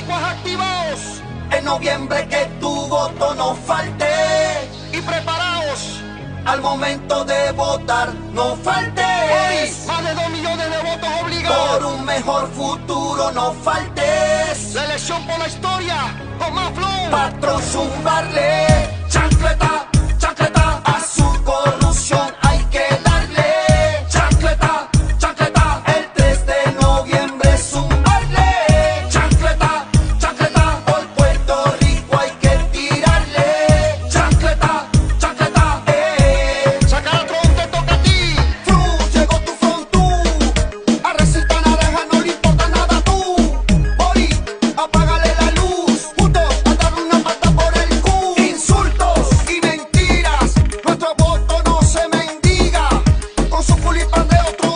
boricuas activados En noviembre que tu voto no falte. y preparados. Al momento de votar, no Hoy, faltes. más de dos millones de votos obligados. Por un mejor futuro, no faltes. La elección por la historia con más flow. Patrón Zumbarle. meu